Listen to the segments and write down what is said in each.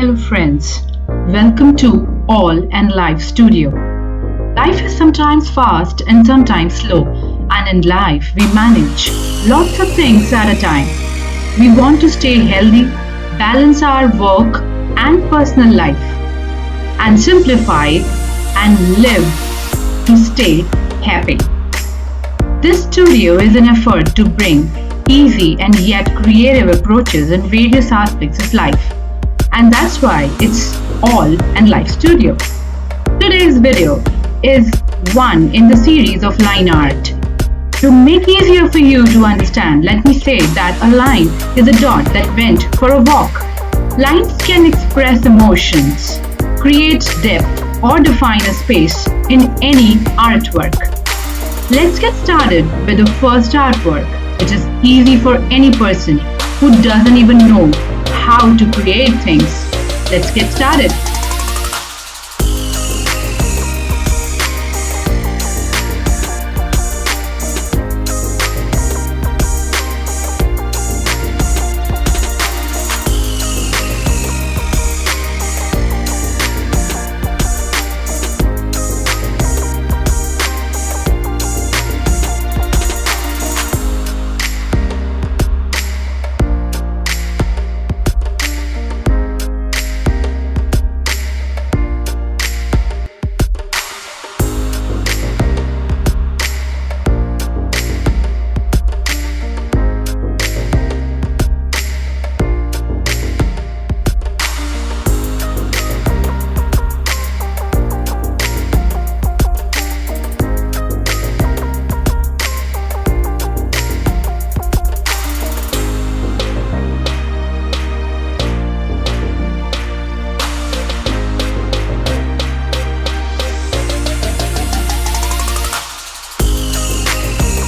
Hello, friends. Welcome to All N Life Studio. Life is sometimes fast and sometimes slow, and in life, we manage lots of things at a time. We want to stay healthy, balance our work and personal life, and simplify and live to stay happy. This studio is an effort to bring easy and yet creative approaches in various aspects of life. And that's why it's All N Life Studio. Today's video is one in the series of line art. To make easier for you to understand, let me say that a line is a dot that went for a walk. Lines can express emotions, create depth, or define a space in any artwork. Let's get started with the first artwork, which is easy for any person who doesn't even know how to create things. Let's get started.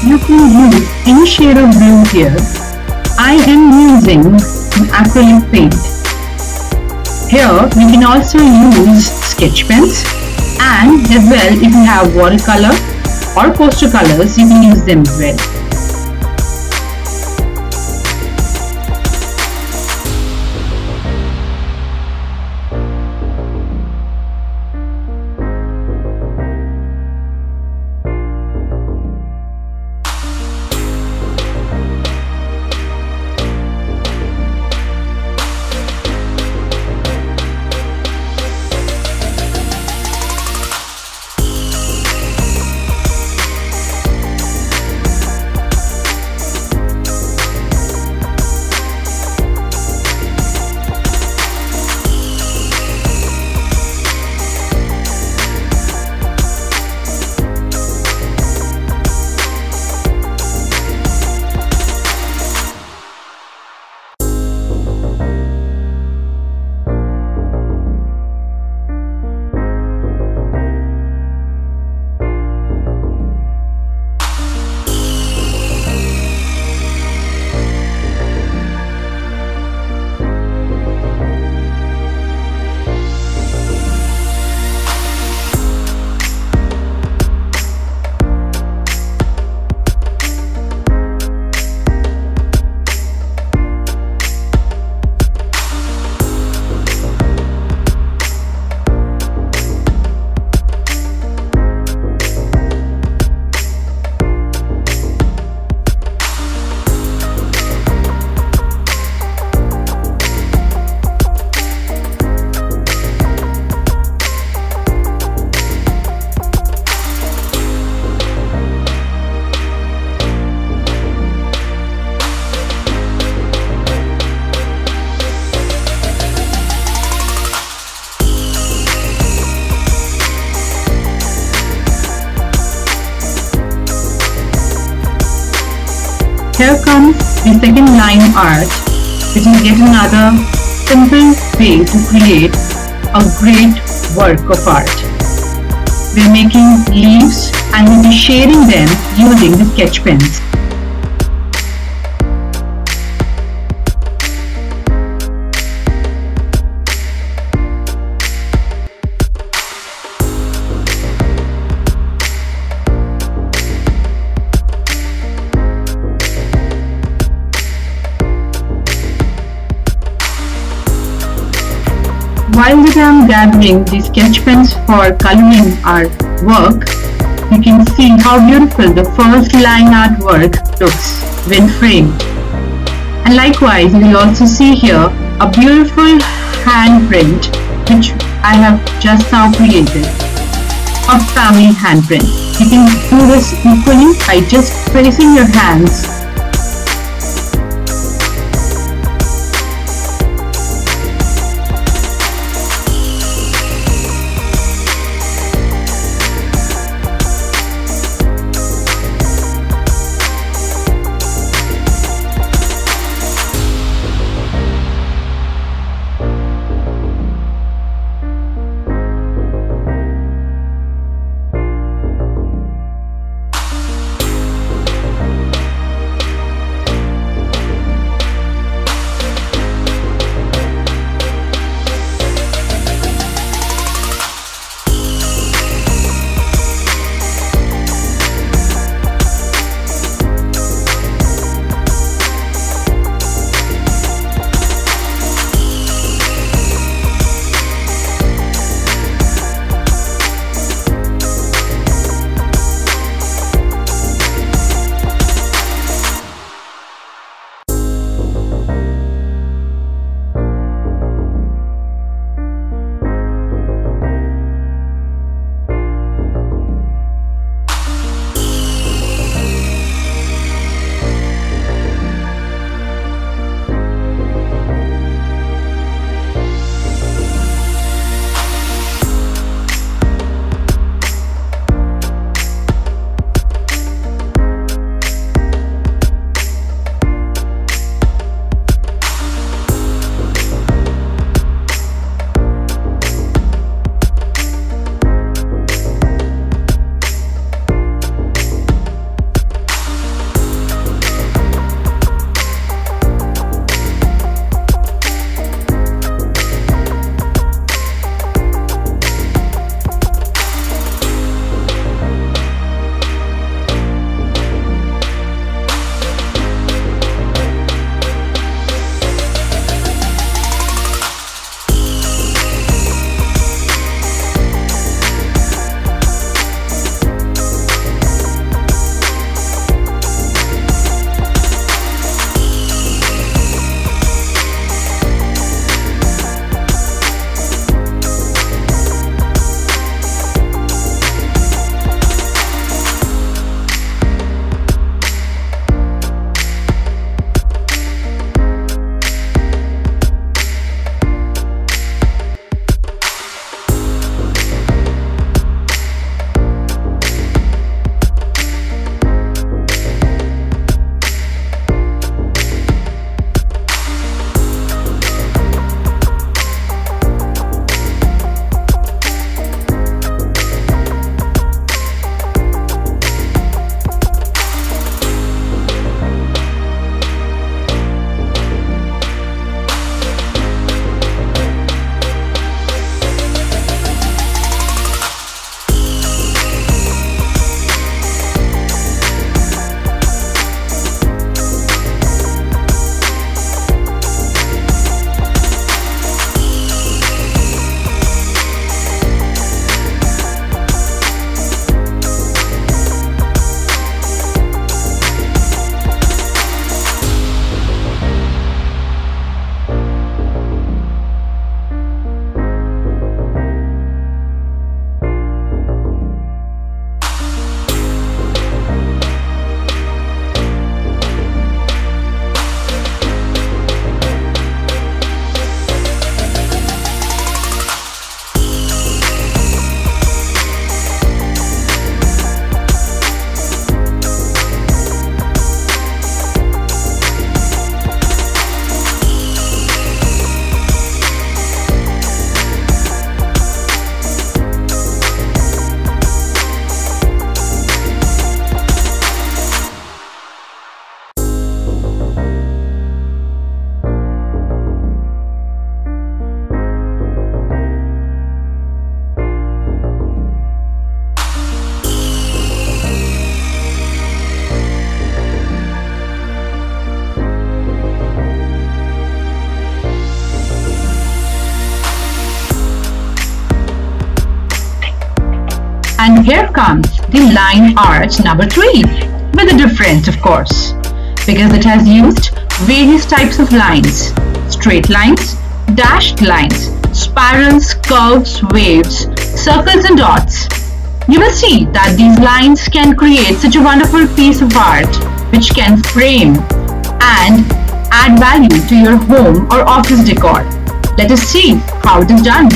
You can use any shade of blue here. I am using acrylic paint. Here you can also use sketch pens and as well if you have watercolor or poster colors you can use them well. Comes the second line art, which is yet another simple way to create a great work of art. We're making leaves and we'll be shading them using the sketch pens. Gathering the sketch pens for coloring our work, you can see how beautiful the first line artwork looks when framed. And likewise, you will also see here a beautiful handprint which I have just now created, a family handprint. You can do this equally by just placing your hands And here comes the line art number 3 with a difference of course because it has used various types of lines straight lines, dashed lines, spirals, curves, waves, circles and dots. You will see that these lines can create such a wonderful piece of art which can frame and add value to your home or office decor. Let us see how it is done.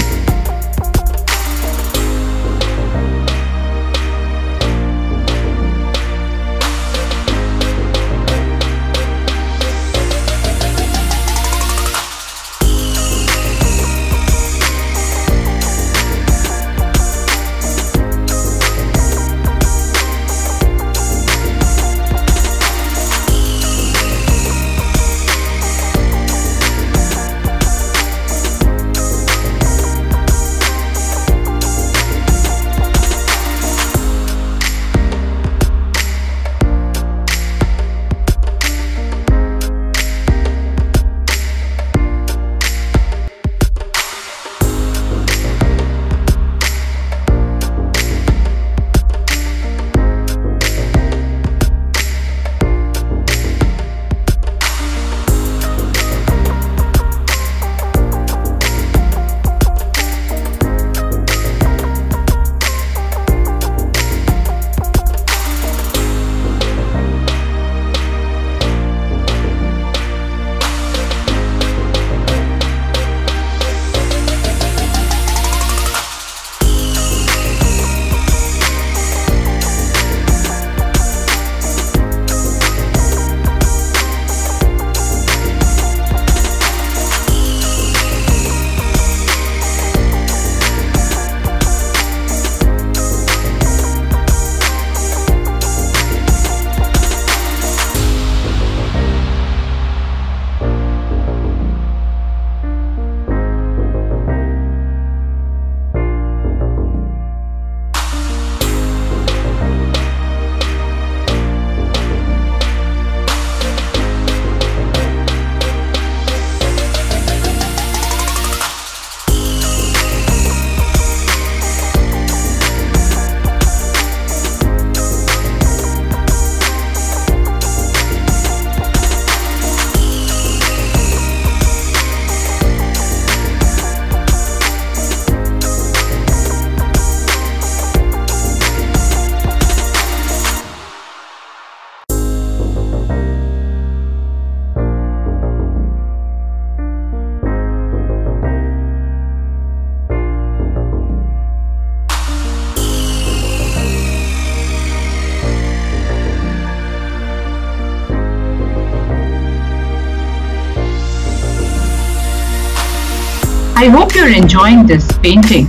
I hope you're enjoying this painting.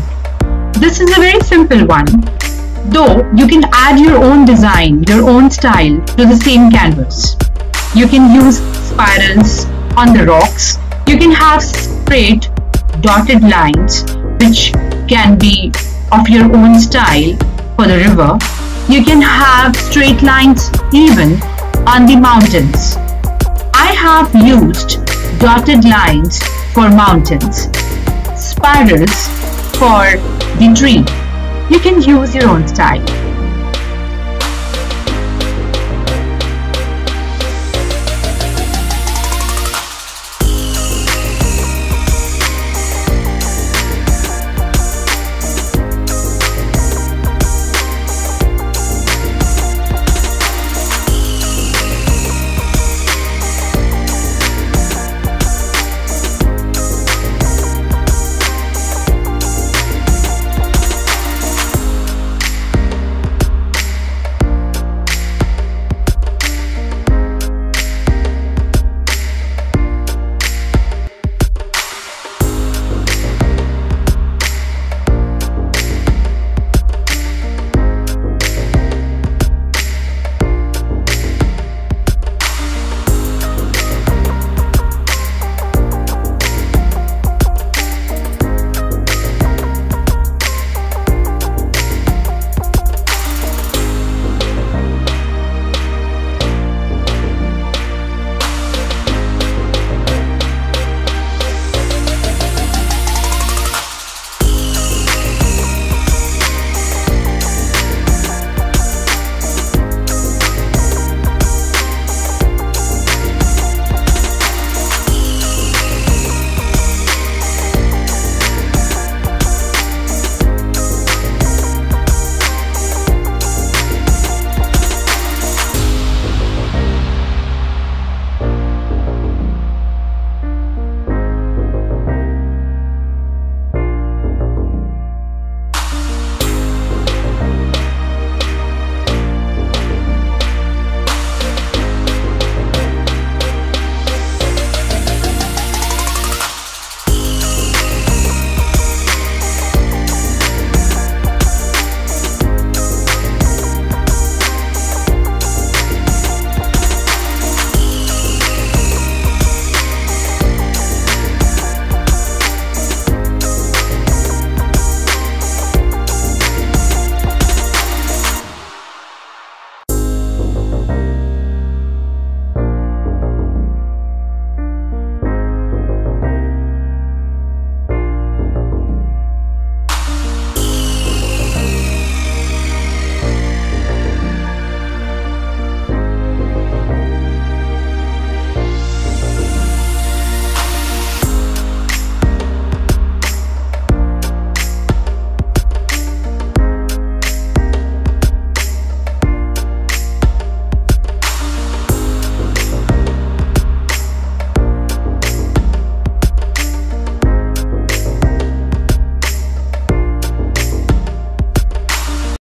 This is a very simple one. Though you can add your own design, your own style to the same canvas. You can use spirals on the rocks. You can have straight dotted lines which can be of your own style for the river. You can have straight lines even on the mountains. I have used dotted lines for mountains spirals for the tree. You can use your own style.